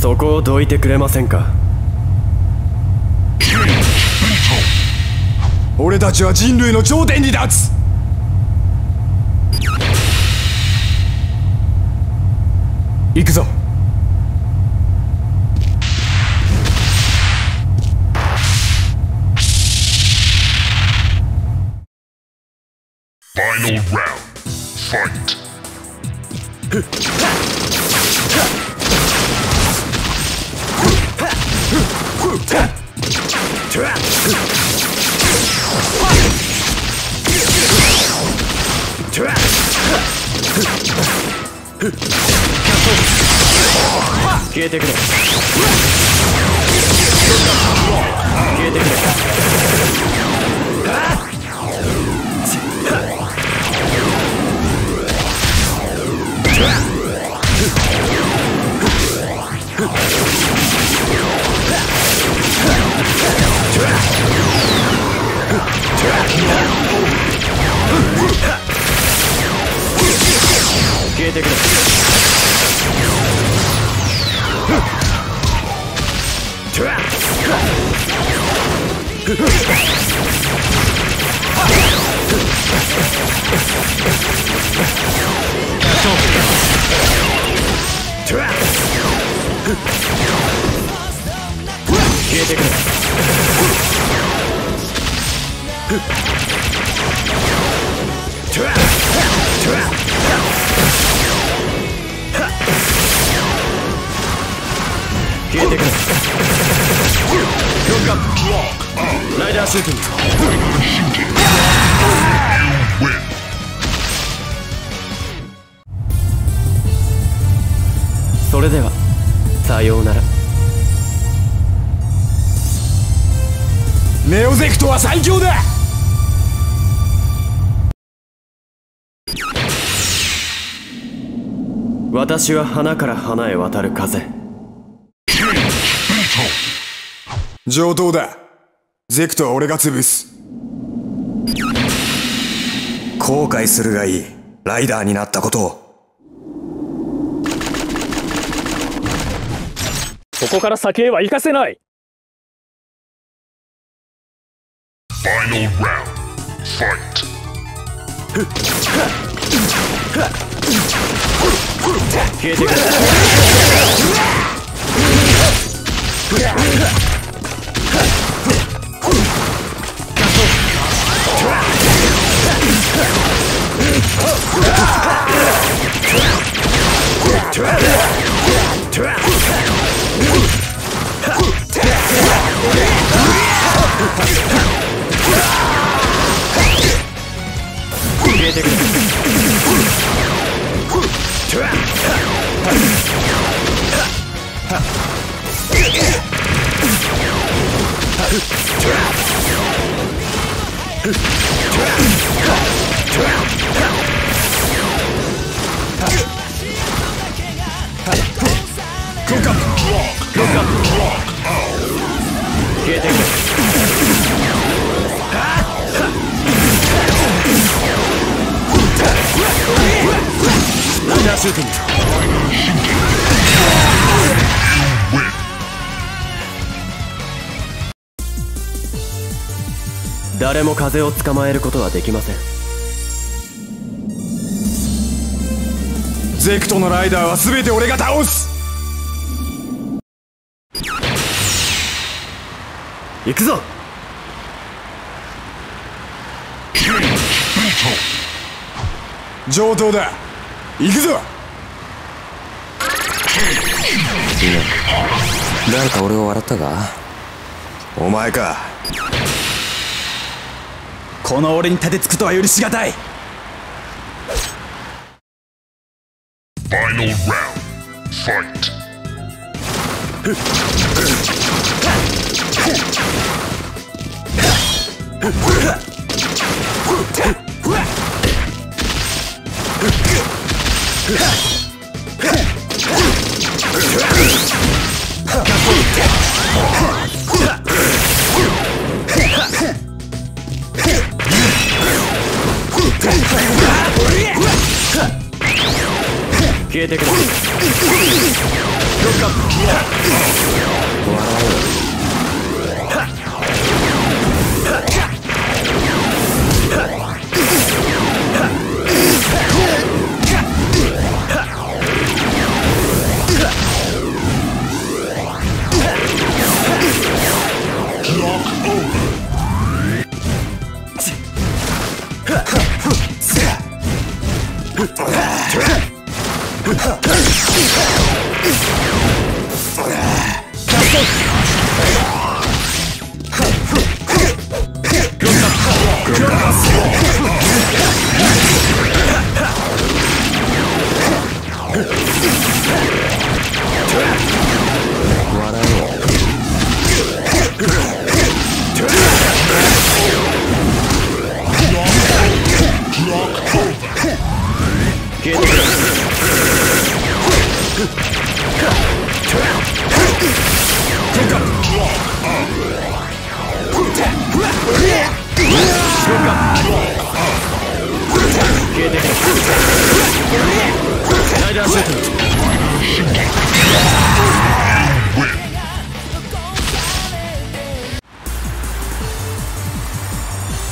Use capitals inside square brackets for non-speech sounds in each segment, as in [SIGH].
そこをどいてくれませんか？俺たちは人類の頂点に立つ行くぞ Final round. Fight. Trap! 消えてくれ。消えてくれ。消えてくれライダーシューティング.それではさようなら。ネオゼクトは最強だ。私は花から花へ渡る風上等だ。ゼクトは俺が潰す。後悔するがいい。ライダーになったことを。ここから先へは行かせない。Final round. Fight. [LAUGHS] 消えてくれシューティング誰も風を捕まえることはできません。ゼクトのライダーは全て俺が倒す。行くぞ。上等だ行くぞ誰か俺を笑ったか？お前かこの俺に立てつくとは許しがたい Final round. Fight. [LAUGHS] 消えてくれ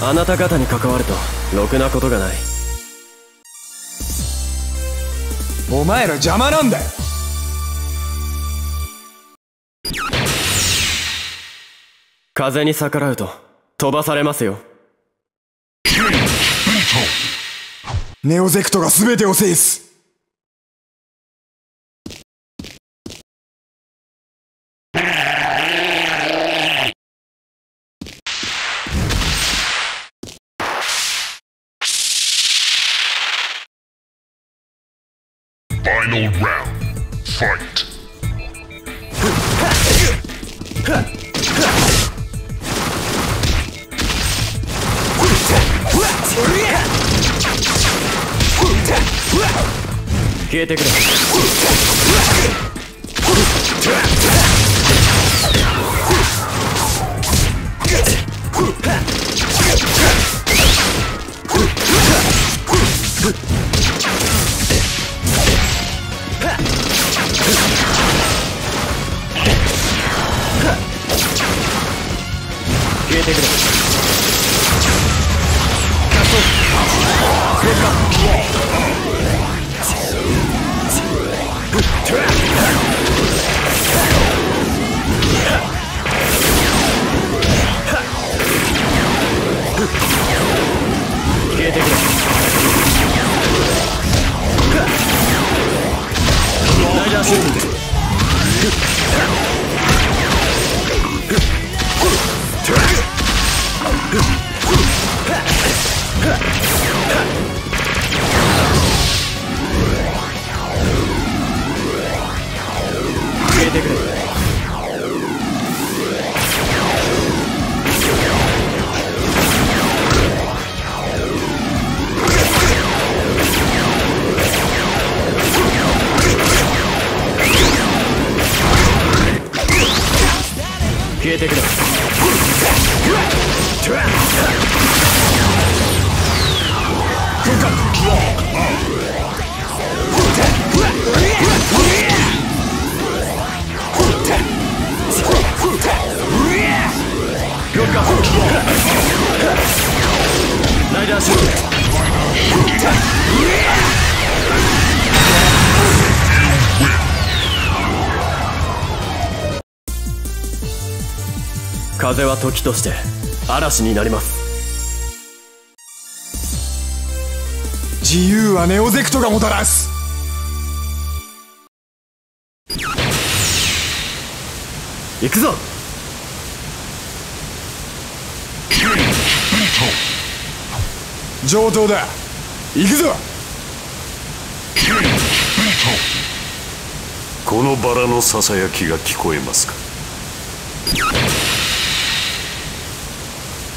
あなた方に関わるとろくなことがない。お前ら邪魔なんだよ。風に逆らうと飛ばされますよネオゼクトが全てを制すファイナルラウンド、ファイト。消えてくれ。消えてくれライダーシュー風は時として嵐になります。自由はネオゼクトがもたらす。行くぞ。上等だ。行くぞ。このバラのささやきが聞こえますか？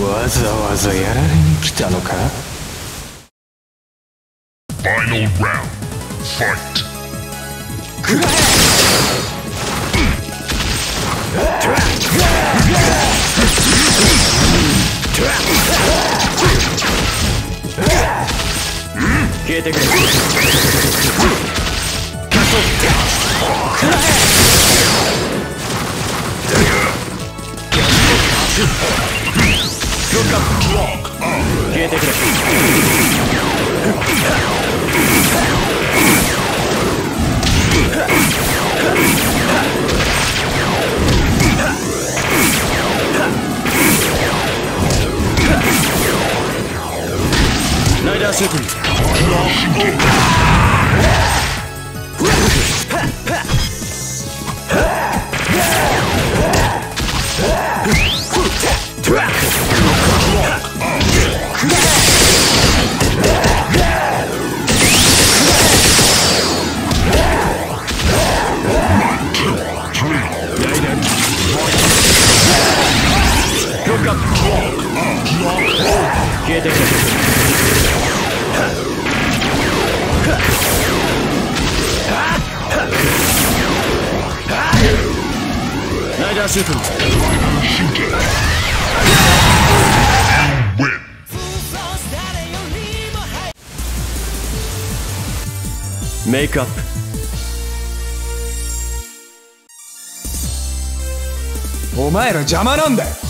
わざわざやられに来たのか？Final round, fight. 消え！てくれライダーシューティンイダーシューティング Win. メイクアップお前ら邪魔なんだよ